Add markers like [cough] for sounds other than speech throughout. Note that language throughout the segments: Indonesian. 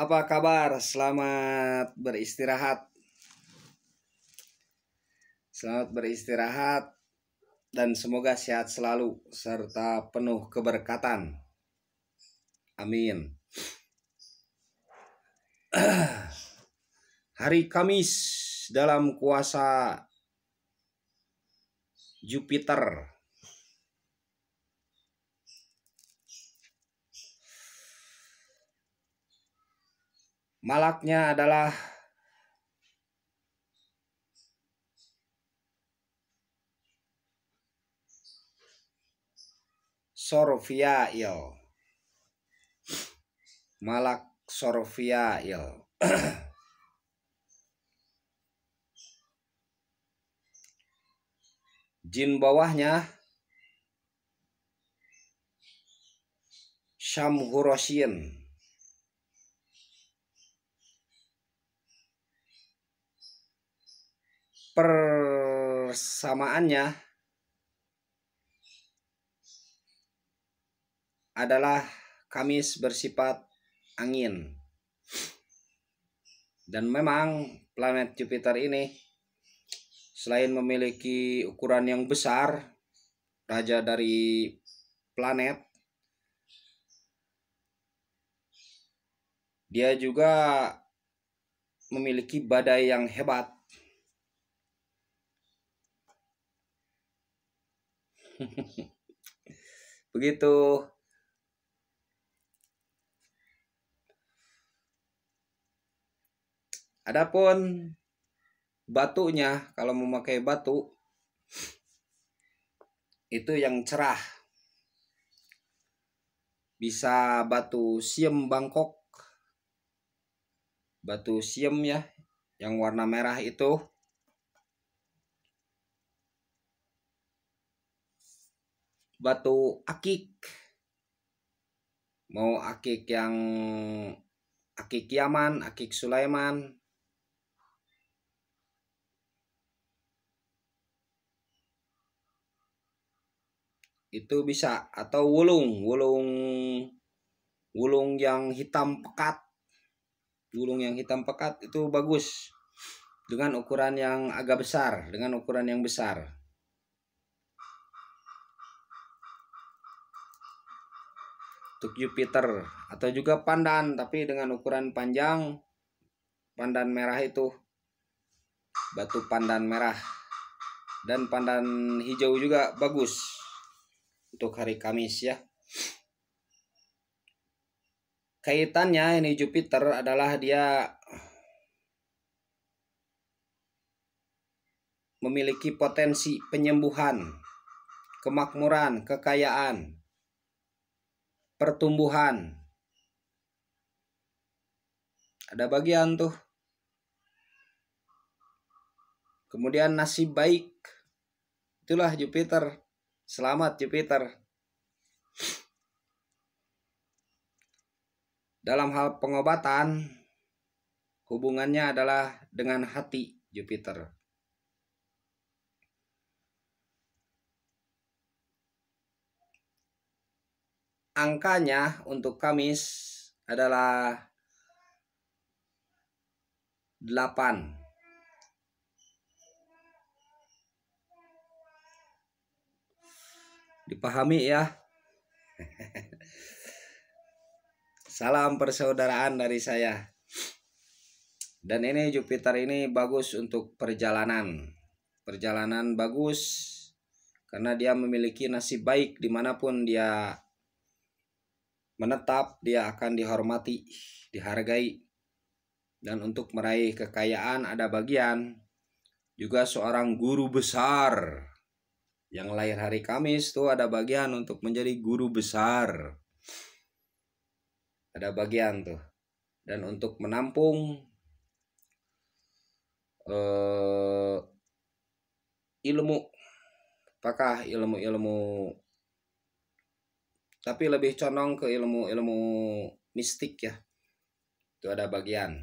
Apa kabar? Selamat beristirahat. Selamat beristirahat dan semoga sehat selalu serta penuh keberkatan. Amin. [clears throat] Hari Kamis dalam kuasa Jupiter Malaknya adalah Sorfiail. Malak Sorfiail. [clears throat] Jin bawahnya Syamhurosin. Persamaannya adalah Kamis bersifat angin. Dan memang planet Jupiter ini selain memiliki ukuran yang besar, raja dari planet, dia juga memiliki badai yang hebat [laughs] Begitu. Adapun batunya kalau memakai batu itu yang cerah. Bisa batu siem Bangkok. Batu siem ya yang warna merah itu batu akik. Mau akik yang akik Yaman, akik Sulaiman. Itu bisa atau wulung wulung wulung yang hitam pekat. Wulung yang hitam pekat itu bagus. Dengan ukuran yang agak besar dengan ukuran yang besar untuk Jupiter atau juga pandan tapi dengan ukuran panjang pandan merah itu batu pandan merah. Dan pandan hijau juga bagus untuk hari Kamis ya. Kaitannya ini Jupiter adalah dia memiliki potensi penyembuhan kemakmuran kekayaan pertumbuhan. Ada bagian tuh. Kemudian nasib baik. Itulah Jupiter. Selamat Jupiter. Dalam hal pengobatan, hubungannya adalah dengan hati Jupiter. Angkanya untuk Kamis adalah 8. Dipahami ya. [laughs] Salam persaudaraan dari saya. Dan ini Jupiter ini bagus untuk perjalanan. Perjalanan bagus karena dia memiliki nasib baik di mana pun dia menetap, dia akan dihormati, dihargai. Dan untuk meraih kekayaan ada bagian juga seorang guru besar yang lahir hari Kamis tuh ada bagian untuk menjadi guru besar. Ada bagian tuh. Dan untuk menampung eh, ilmu apakah ilmu-ilmu tapi lebih condong ke ilmu-ilmu mistik ya. Itu ada bagian.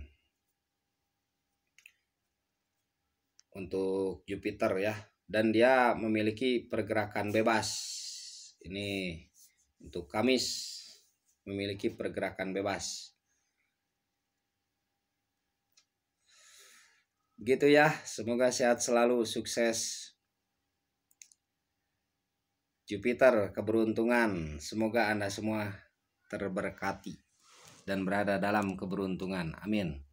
Untuk Jupiter ya. Dan dia memiliki pergerakan bebas. Ini untuk Kamis memiliki pergerakan bebas. Gitu ya. Semoga sehat selalu sukses. Jupiter keberuntungan, semoga Anda semua terberkati dan berada dalam keberuntungan. Amin.